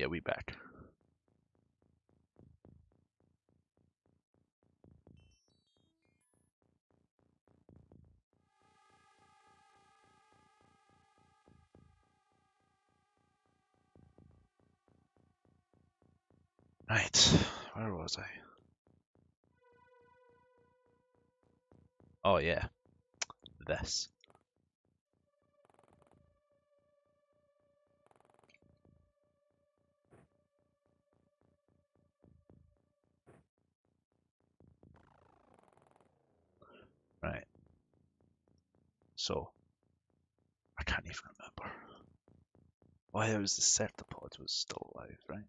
Yeah, we back. Right, where was I? Oh yeah, this. So, I can't even remember. Oh, yeah, it was the Septipod was still alive, right?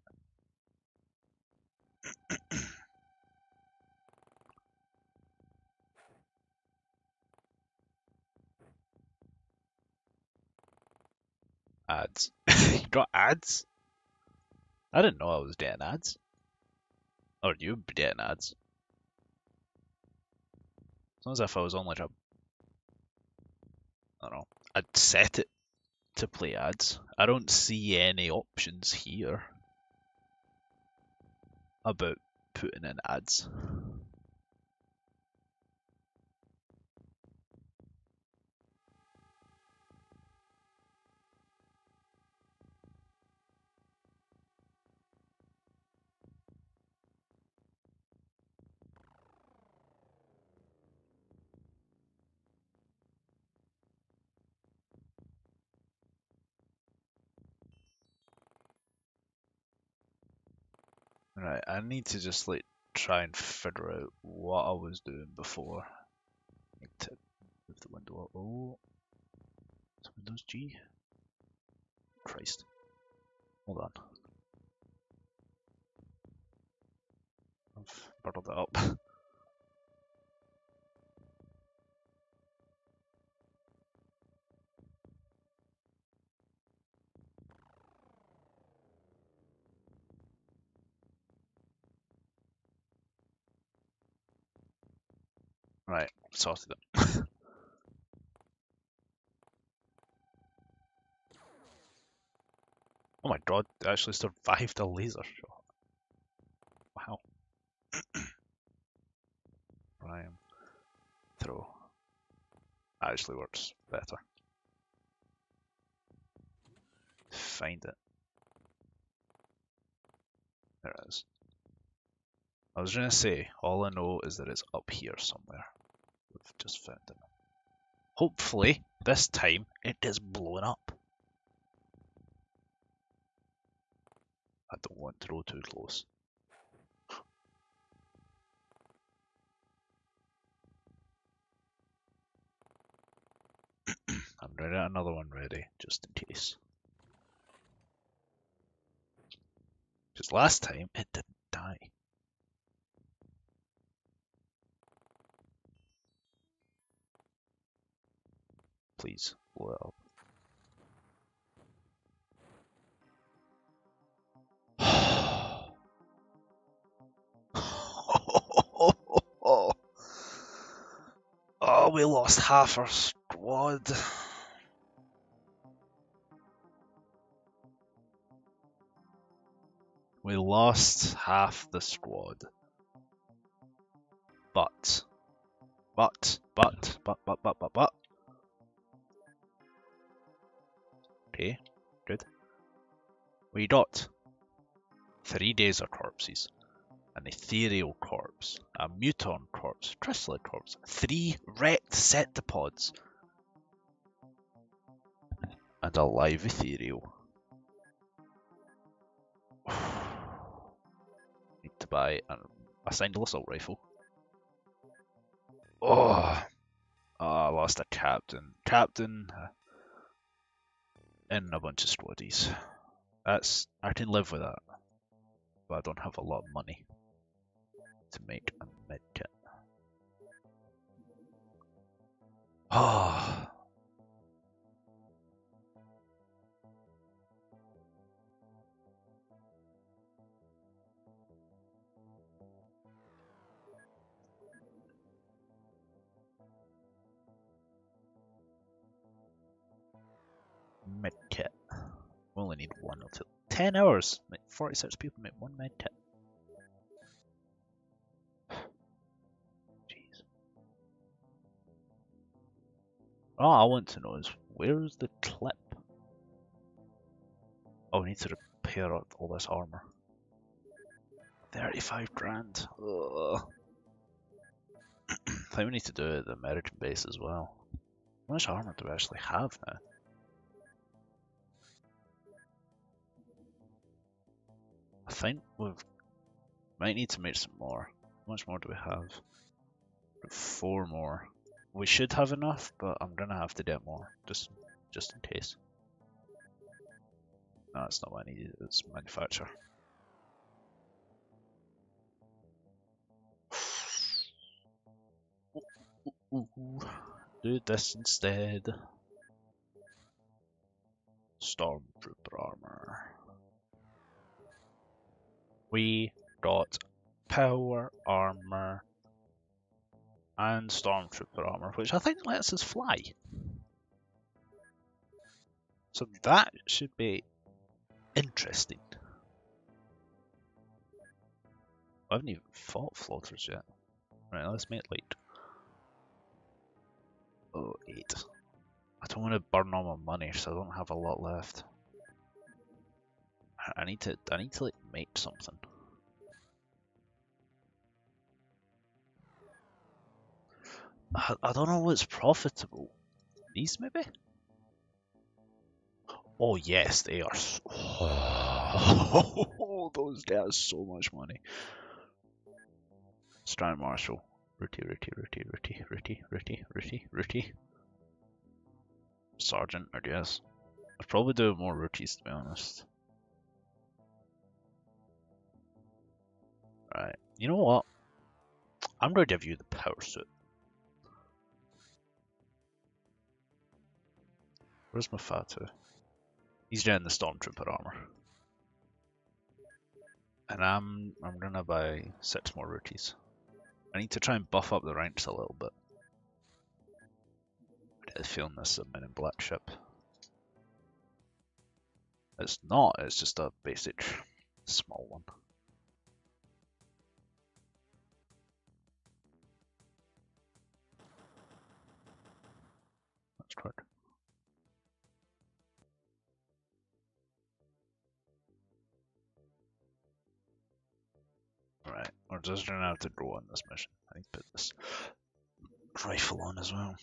ads. you got ads? I didn't know I was getting ads. Or you'd be getting ads. It's not as if I was on like a I don't know. I'd set it to play ads. I don't see any options here about putting in ads. Right, I need to just like try and figure out what I was doing before. Need to move the window up. Oh, it's Windows G. Christ. Hold on. I've bottled it up. right, sorted it. oh my god, I actually survived a laser shot. Wow. Brian. Throw. Actually works better. Find it. There it is. I was gonna say, all I know is that it's up here somewhere. We've just found it. Hopefully, this time it is blowing up. I don't want to go too close. I'm ready another one ready, just in case. Because last time it didn't die. Please blow up. oh, we lost half our squad. We lost half the squad. But, but, but, but, but, but, but, but. Okay, good. We got three Dazer corpses, an ethereal corpse, a muton corpse, chrysalid corpse, three wrecked septipods, and a live ethereal. Need to buy an assigned assault rifle. Oh, oh, I lost a captain. Captain uh, and a bunch of squaddies. That's I can live with that, but I don't have a lot of money to make a medkit. Medkit. Ah. We only need one to 10 hours. Like 46 people make one med tip. Jeez. All I want to know is where's the clip? Oh, we need to repair all this armor. 35 grand. Ugh. I think we need to do the American base as well. How much armor do we actually have now? I think we've might need to make some more. How much more do we have? Four more. We should have enough, but I'm gonna have to get more, just just in case. No, that's not what I need, it's manufacture. Do this instead. Stormtrooper armor. We got power armor and stormtrooper armor, which I think lets us fly. So that should be interesting. I haven't even fought floaters yet. Right, let's make light. Oh, eight. I don't want to burn all my money, so I don't have a lot left. I need to, I need to like make something. I, I don't know what's profitable. These maybe? Oh yes, they are. So, oh, those guys so much money. Strand Marshal. Rooty, Rooty, Rooty, Rooty, Rooty, Rooty, Rooty, Rooty. Sergeant, I guess. I'd probably do more rookies to be honest. Right. You know what? I'm going to give you the power suit. Where's my Fatu? He's doing the Stormtrooper armor. And I'm I'm gonna buy six more rookies. I need to try and buff up the ranks a little bit. I get feeling this is a Men in Black ship. It's not, it's just a basic small one. That's correct. Right, we're just gonna have to go on this mission. I to put this rifle on as well.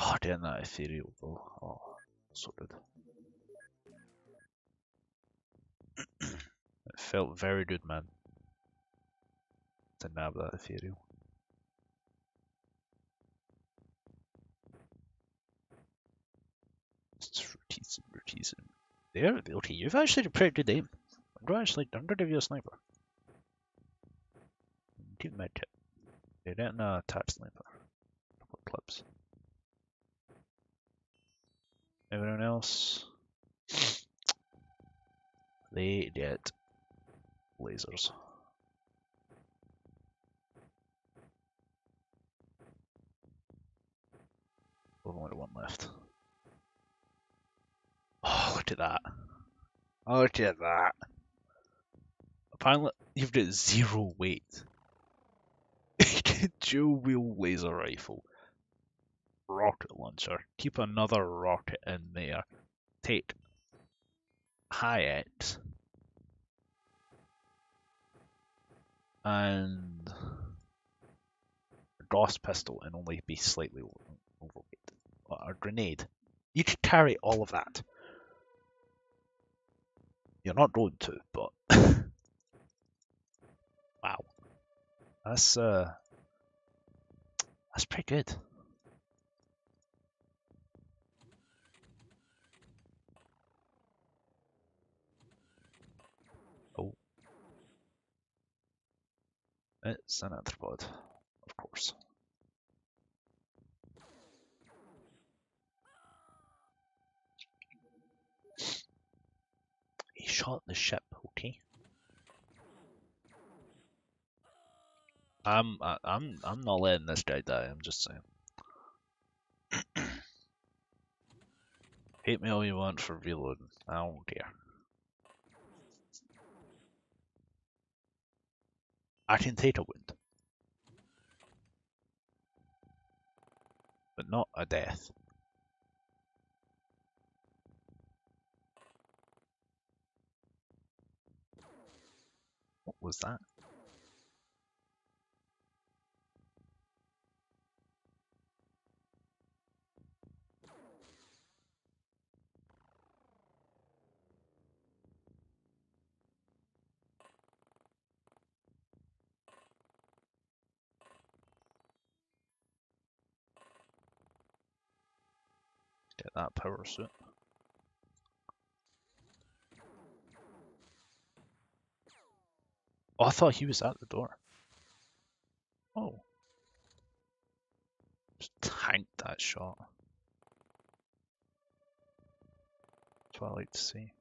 Oh, damn that ethereal though. Oh, so good. Felt very good, man. To nab that ethereal. Routines and there, okay, you've actually a pretty good aim. I'm gonna actually, I'm gonna give you a sniper. Keep med tip. They didn't uh, attack sniper. Couple clips. Everyone else? They get lasers. We've only one left. Oh, look at that. Look at that. Apparently, you've got zero weight. Dual wheel laser rifle. Rocket launcher. Keep another rocket in there. Take Hayek. And a Gauss pistol and only be slightly overweight. A grenade. You could carry all of that. You're not going to, but wow, that's uh, that's pretty good. It's an arthropod, of course. He shot the ship, okay? I'm I, I'm I'm not letting this guy die. I'm just saying. Hate me all you want for reloading. I don't care. I can take a wound. But not a death. What was that? Get that power suit. Oh, I thought he was at the door. Oh. Just tanked that shot. That's what I like to see.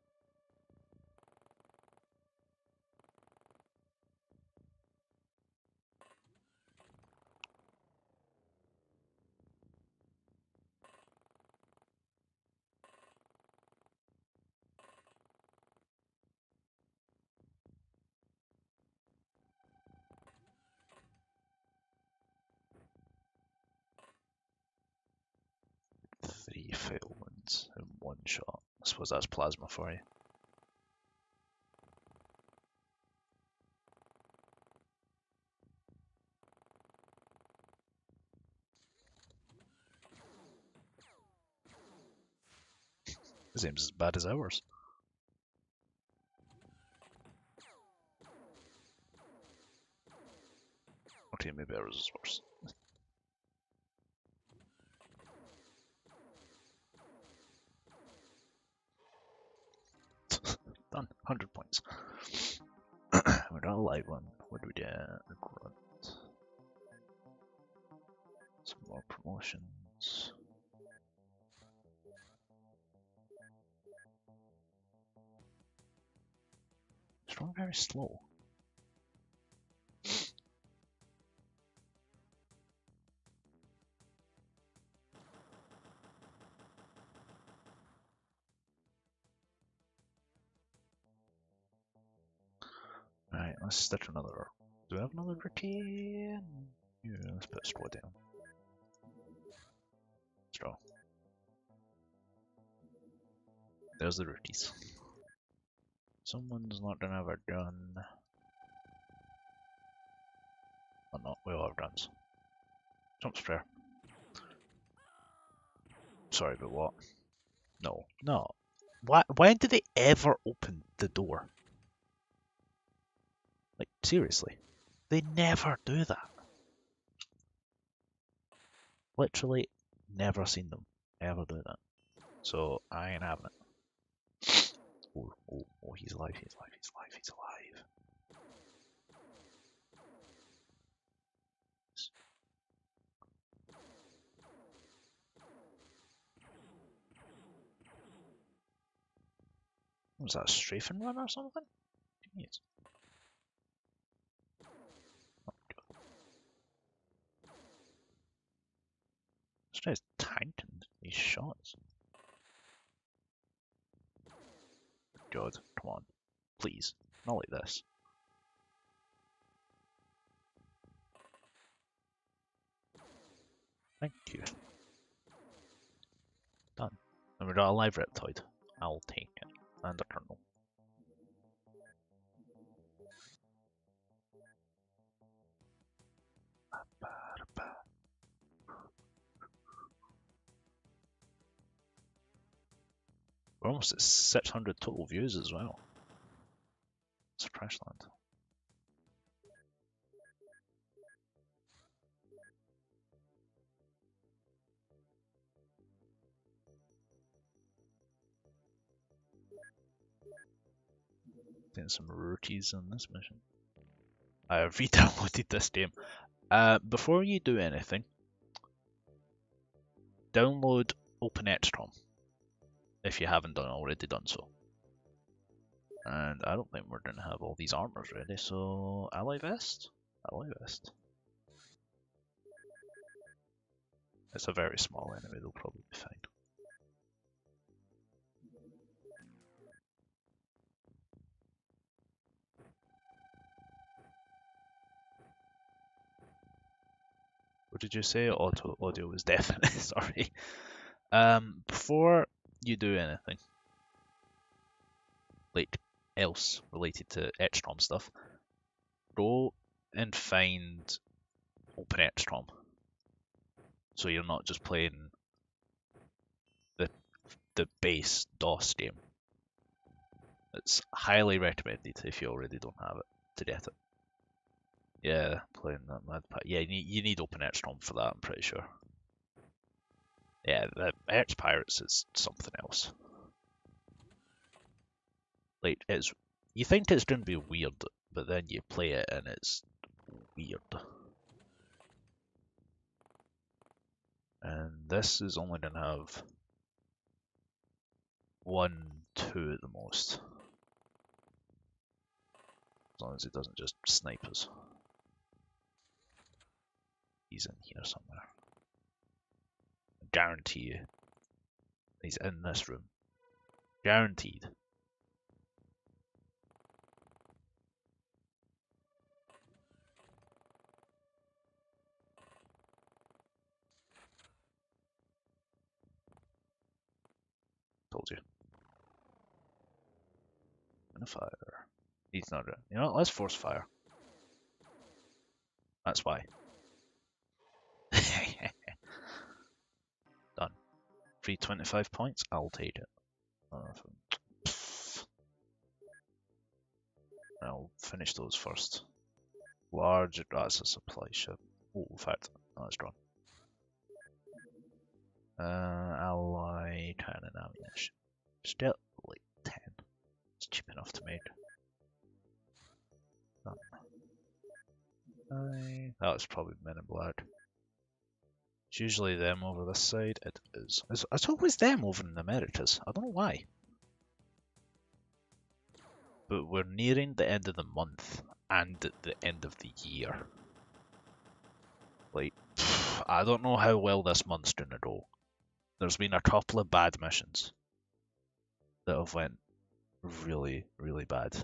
Fatal ones in one shot. I suppose that's plasma for you. Aim's as bad as ours. Okay, maybe ours is worse. 100 points. we a light one. What do we get? Some more promotions. Strong very slow. Let's stitch another. Do we have another routine? Yeah, let's put straw down. Straw. There's the rookies. Someone's not gonna have a gun. Oh no, we all have guns. Jump spare. Sorry, but what? No, no. Why? When did they ever open the door? Like seriously, they never do that. Literally, never seen them ever do that. So I ain't having it. Oh, oh, oh, he's alive, he's alive, he's alive, he's alive. Was that a strafing run or something? Jeez. Guy's tanking these shots. God, come on. Please. Not like this. Thank you. Done. And we got a live reptoid. I'll take it. And a kernel. We're almost at 600 total views as well. It's Crashland. Getting some rookies on this mission. I have re-downloaded this game. Uh, before you do anything, download OpenXCOM if you haven't done already done so. And I don't think we're going to have all these armors ready, so ally vest? Ally vest. It's a very small enemy, they'll probably be fine. What did you say? Auto audio was deafening. Sorry. Um, before you do anything, like else related to X-COM stuff, go and find OpenXCOM. So you're not just playing the the base DOS game. It's highly recommended if you already don't have it to get it. Yeah, playing that Mod Pack. Yeah, you need, you need OpenXCOM for that, I'm pretty sure. Yeah, the X-Piratez is something else. Like, it's. You think it's going to be weird, but then you play it and it's weird. And this is only going to have one, two at the most. As long as it doesn't just snipe us. He's in here somewhere. Guarantee you. He's in this room. Guaranteed. Told you. Gonna fire. He's not. You know? Let's force fire. That's why. Free 25 points? I'll take it. I'll finish those first. Large, that's a supply ship. Oh, in fact, that's drawn. Uh, ally cannon ammunition. Still like 10. It's cheap enough to make. That, that was probably men in black. It's usually them over this side. It is. It's, it's always them over in the Americas. I don't know why. But we're nearing the end of the month and the end of the year. Like, I don't know how well this month's gonna go. There's been a couple of bad missions that have went really, really bad.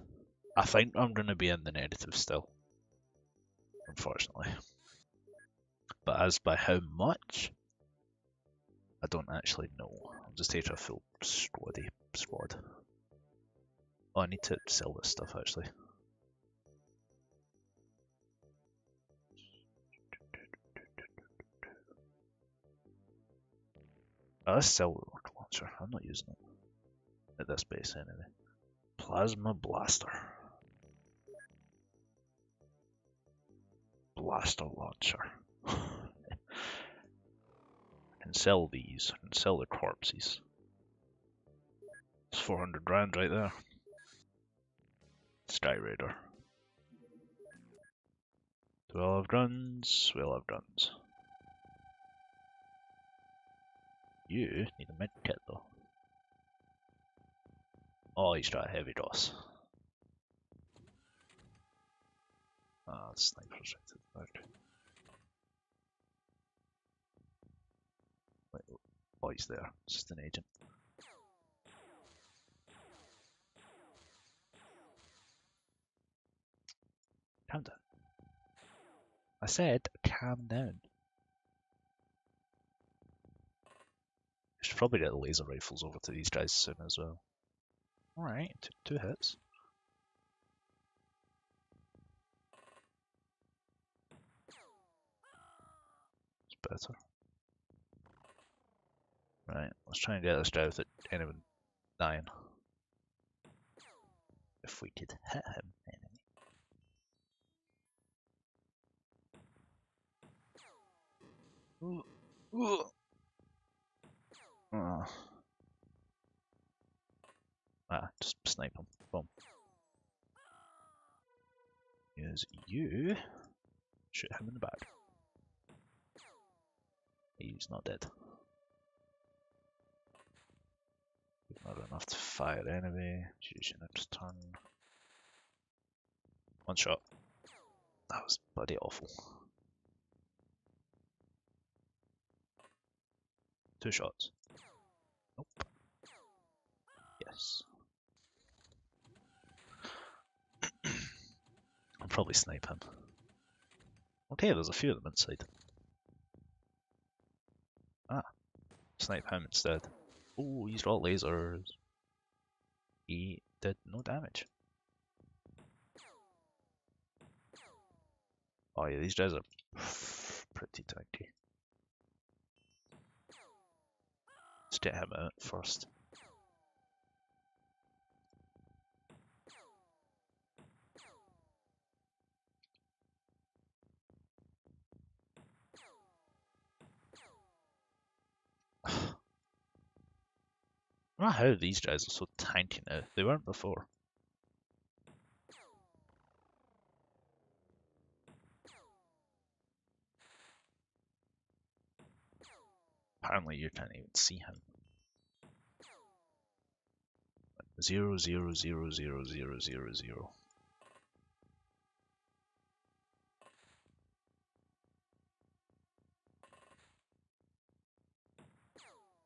I think I'm gonna be in the negative still. Unfortunately. But as by how much, I don't actually know. I'm just take a full squaddy squad. Oh, I need to sell this stuff actually. Oh, let's sell the rocket launcher. I'm not using it at this base anyway. Plasma blaster. Blaster launcher can sell these, can sell the corpses. It's 400 grand right there. Sky Raider. Do we all have guns? We all have guns. You need a med kit though. Oh, he's got a heavy DOS. Ah, oh, sniper's right at the back. Oh, he's there. It's just an agent. Calm down. I said calm down. I should probably get the laser rifles over to these guys soon as well. Alright, two hits. It's better. Right, let's try and get this guy without anyone dying. If we could hit him, enemy. Ooh. Ooh. Uh. Ah, just snipe him. Boom. Use you. Shoot him in the back. He's not dead. Not enough to fire enemy. Choose your next turn. One shot. That was bloody awful. Two shots. Nope. Yes. I'll probably snipe him. Okay, there's a few of them inside. Ah. Snipe him instead. Oh, he's got lasers. He did no damage. Oh yeah, these guys are pretty tanky. Let's get him out first. Don't know how these guys are so tanky now. They weren't before. Apparently you can't even see him. Zero zero zero zero zero zero zero.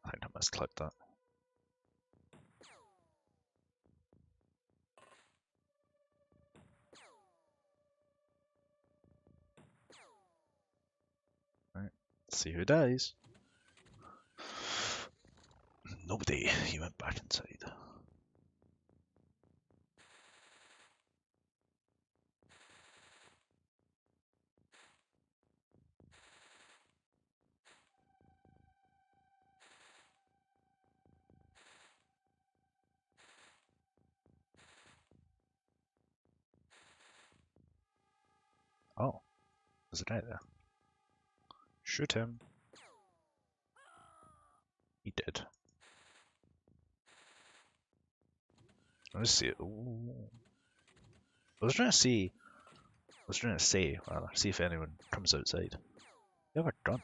I think I misclicked that. See who dies. Nobody, he went back inside. Oh, there's a guy there. Shoot him. He did. Let's see. Ooh. I was trying to see. I was trying to say, rather, see if anyone comes outside. You have a gun.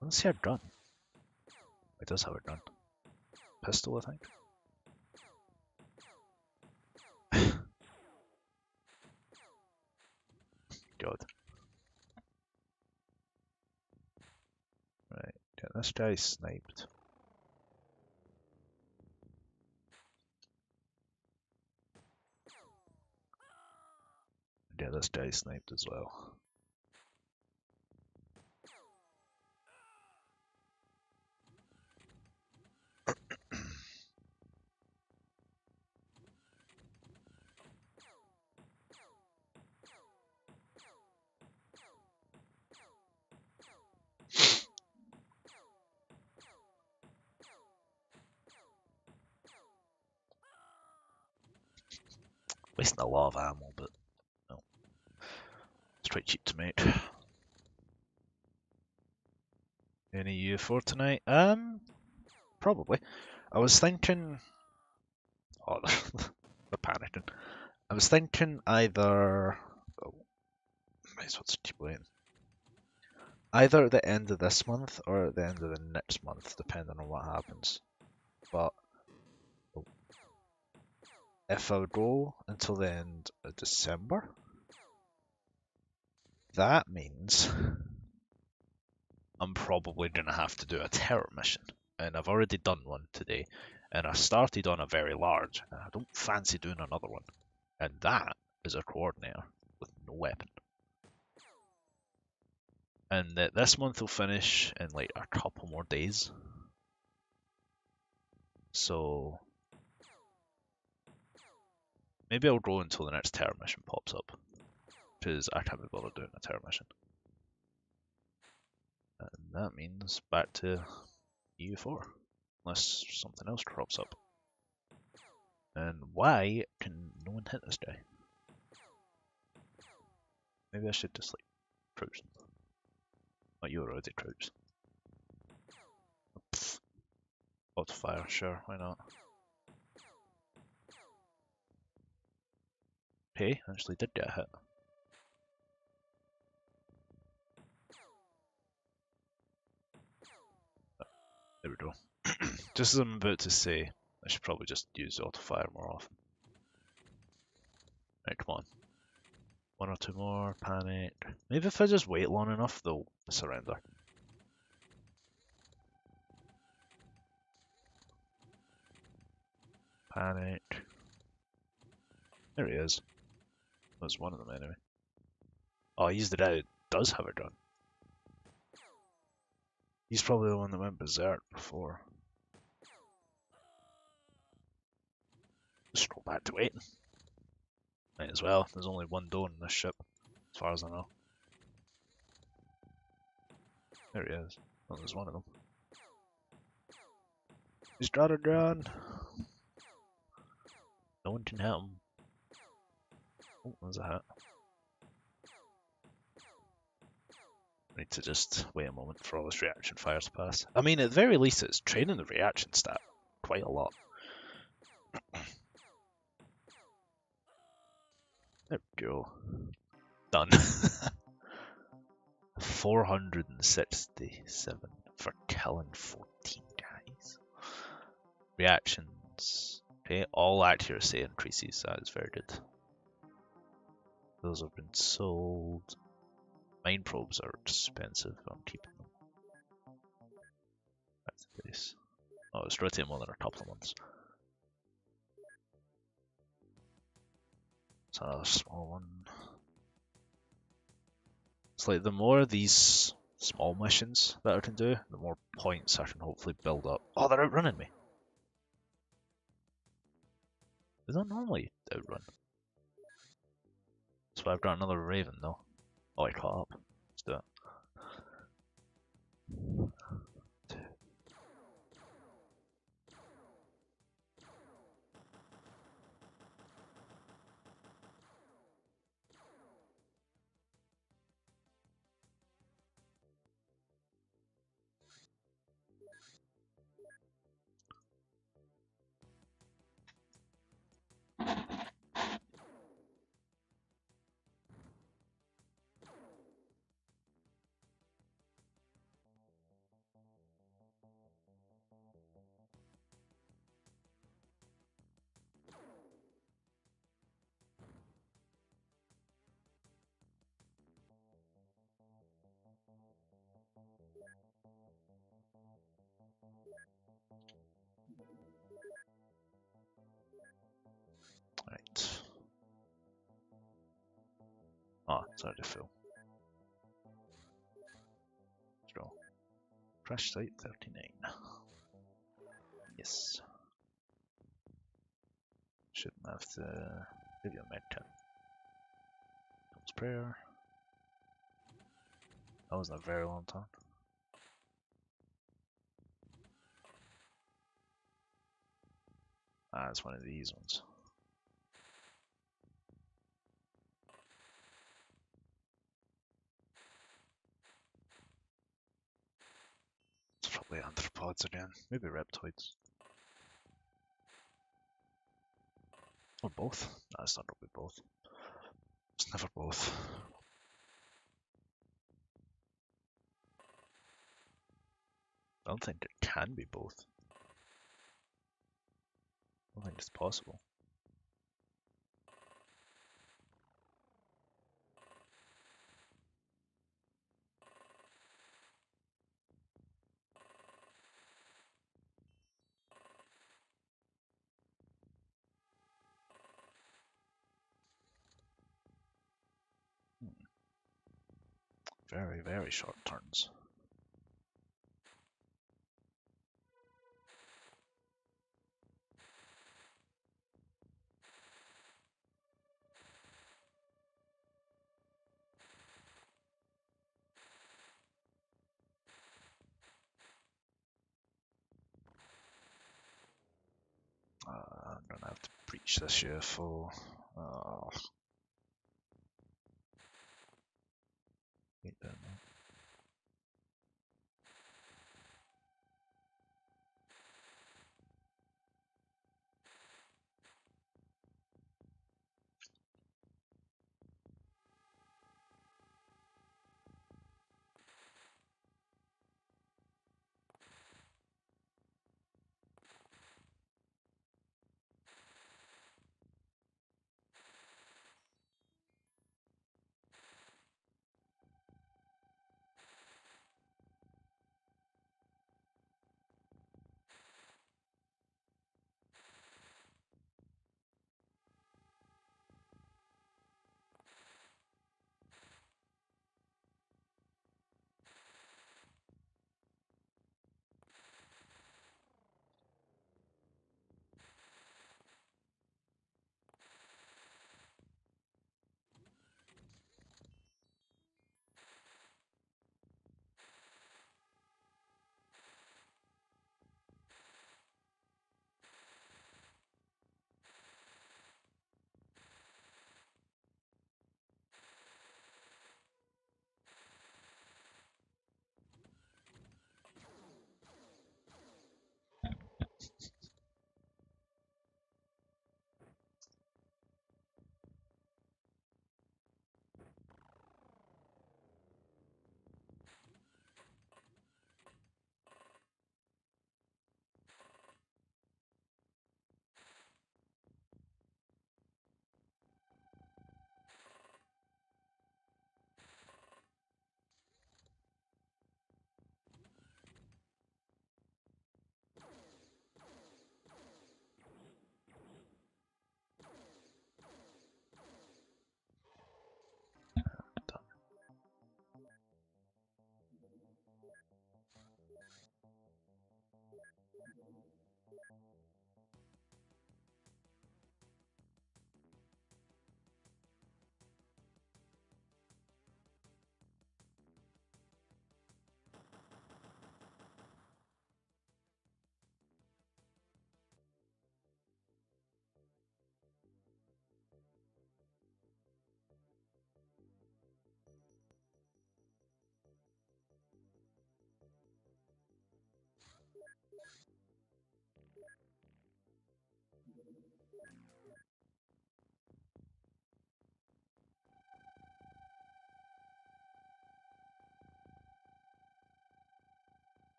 Let's see a gun. It does have a gun. Pistol, I think. God. Yeah, this guy sniped. Yeah, this guy sniped as well. EU4 tonight? Um, probably. I was thinking. Oh, the panicking. I was thinking either. Oh, might as well keep waiting. Either at the end of this month or at the end of the next month, depending on what happens. But if I go until the end of December, that means I'm probably going to have to do a terror mission. And I've already done one today. And I started on a very large, and I don't fancy doing another one. And that is a coordinator with no weapon. And that this month will finish in like a couple more days. So maybe I'll go until the next terror mission pops up. Because I can't be bothered doing a terror mission. And that means back to EU4. Unless something else crops up. And why can no one hit this guy? Maybe I should just like crouch. Oh, you're already crouched. Auto fire, sure, why not? I actually did get hit. There we go. just as I'm about to say, I should probably just use auto-fire more often. Right, come on. One or two more, panic. Maybe if I just wait long enough, they'll surrender. Panic. There he is. There's one of them anyway. Oh, he's the guy who does have a gun. He's probably the one that went berserk before. Just go back to waiting. Might as well. There's only one door in this ship, as far as I know. There he is. Oh, there's one of them. He's got a gun. No one can help him. Oh, there's a hat. Need to just wait a moment for all this reaction fire to pass. I mean, at the very least, it's training the reaction stat quite a lot. there we go. Done. 467 for killing 14 guys. Reactions. Okay, all accuracy increases. That is very good. Those have been sold. Mine probes are expensive. I'm keeping them. That's the place. Oh, it's rotating more than a couple of months. It's another small one. It's like the more these small missions that I can do, the more points I can hopefully build up. Oh, they're outrunning me. They don't normally outrun. So I've got another Raven though. I caught Sorry to fill. Let's. Crash site 39. Yes. Shouldn't have to give you a medkit. Comes prayer. That was a very long time. Ah, it's one of these ones. It's probably arthropods again. Maybe reptoids. Or both. No, it's not probably both. It's never both. I don't think it can be both. I don't think it's possible. Very, very short turns. Uh, I'm gonna have to preach this year for. Uh,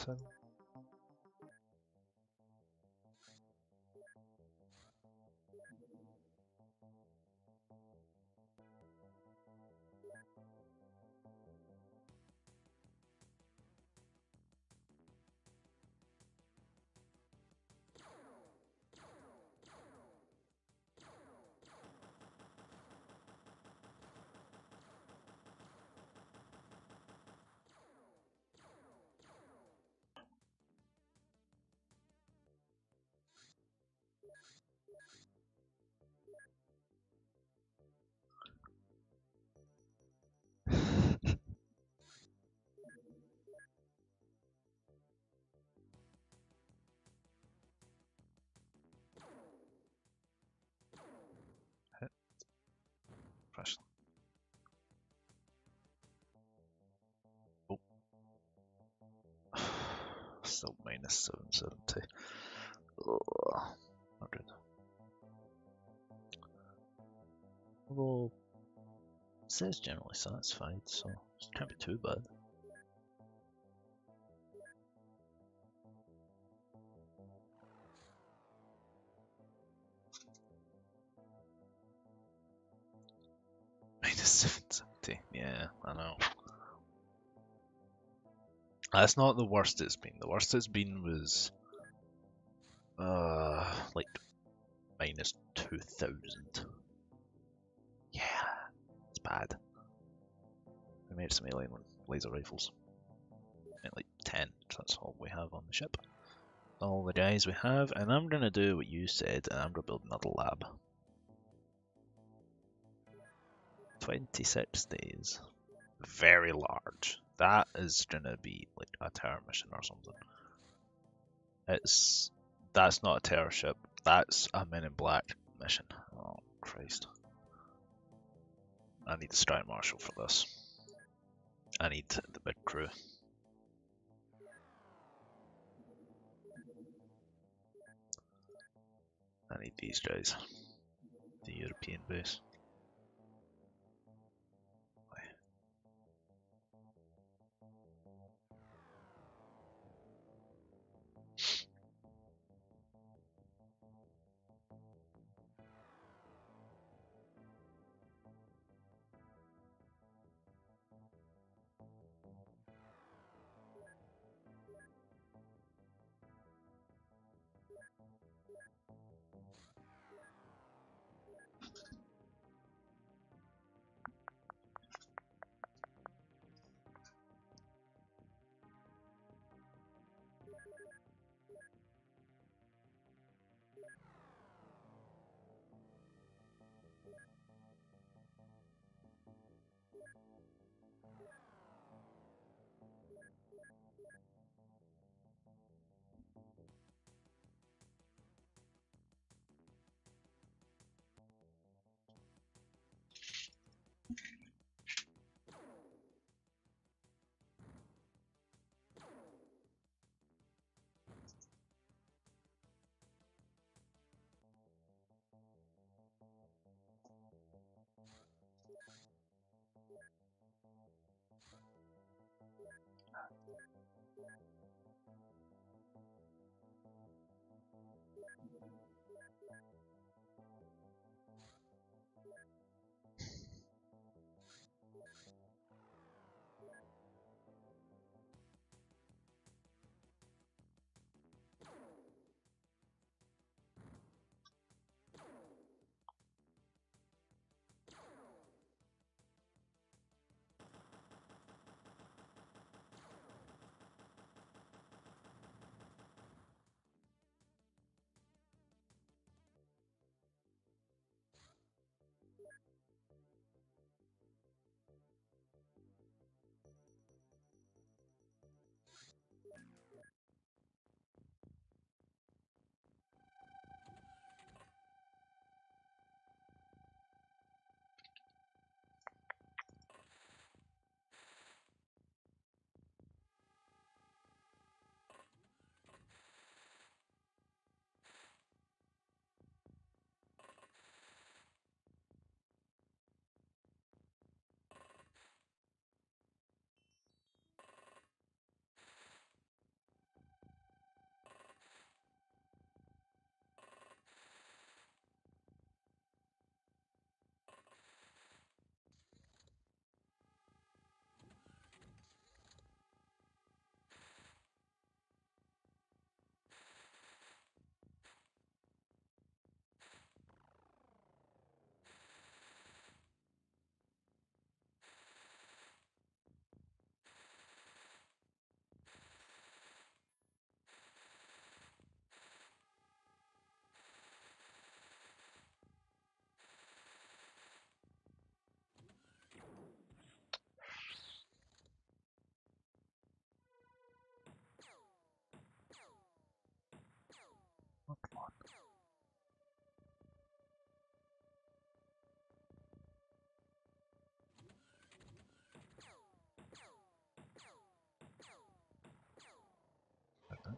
Seven. Still minus 770. Ugh. 100. Although, it says generally satisfied, so it can't be too bad. That's not the worst it's been. The worst it's been was uh like minus two thousand. Yeah, it's bad. We made some alien laser rifles. And like ten, that's all we have on the ship. All the guys we have, and I'm gonna do what you said, and I'm gonna build another lab. 26 days. Very large. That is gonna be like a terror mission or something. It's that's not a terror ship. That's a Men in Black mission. Oh Christ! I need the strike marshal for this. I need the big crew. I need these guys. The European base.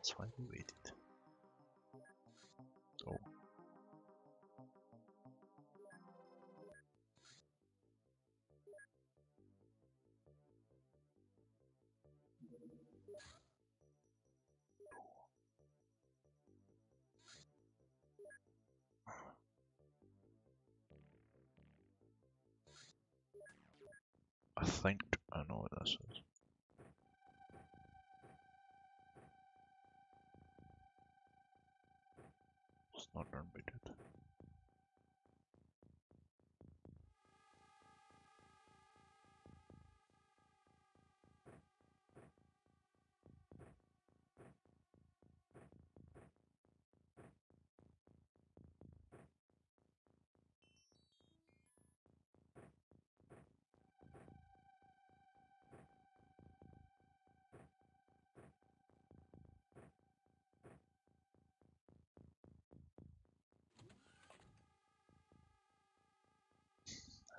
That's why we waited. Oh. I think I know what this is. Not unrated.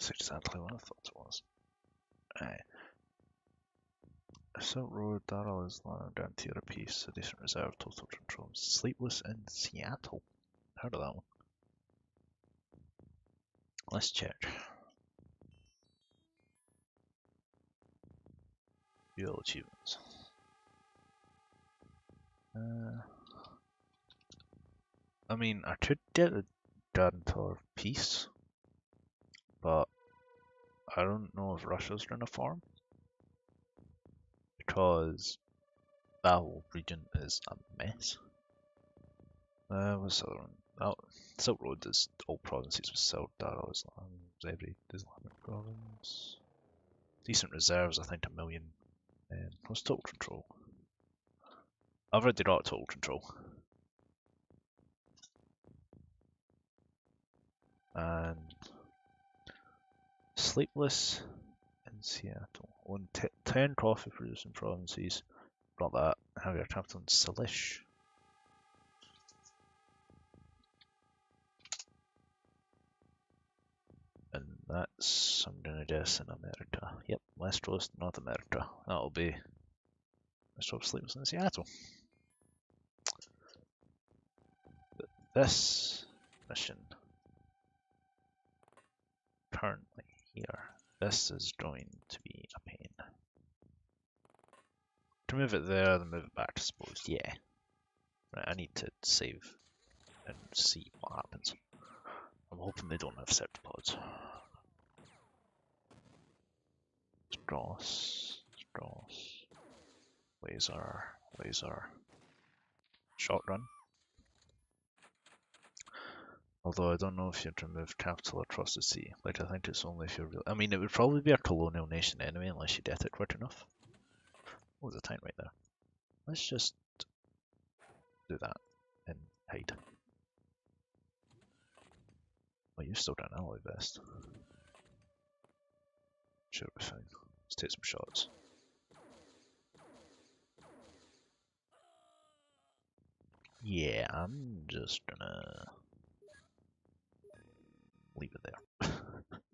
That's exactly what I thought it was. Aye. Silk Road, Darrell is lying down tier a piece, a decent reserve, total control. Sleepless in Seattle. Heard of that one. Let's check. Real achievements. Uh, I mean, I could get a Dantor piece, but I don't know if Russia's gonna farm because that whole region is a mess. Uh, other one? Oh, Silk Road is all provinces with Silk, Darrow, Islam, every Islamic province. Decent reserves, I think a million. Um, what's total control? I've already got total control. And Sleepless in Seattle. Own t- 10 coffee producing provinces. Got that. Have your capital in Salish. And that's, I'm gonna guess, in America. Yep, West Coast, North America. That'll be West Coast Sleepless in Seattle. Th- This mission currently here. This is going to be a pain. To move it there, then move it back, I suppose. Yeah. Right, I need to save and see what happens. I'm hoping they don't have septipods. Stross, Stross, laser, laser, shotgun. Although I don't know if you have to move capital across the sea. Like I think it's only if you're real. I mean, it would probably be a colonial nation anyway, unless you get it quick enough. Oh, there's a time right there. Let's just do that and hide. Oh, you've still got an alloy vest. Should be fine. Let's take some shots. Yeah, I'm just gonna leave it there.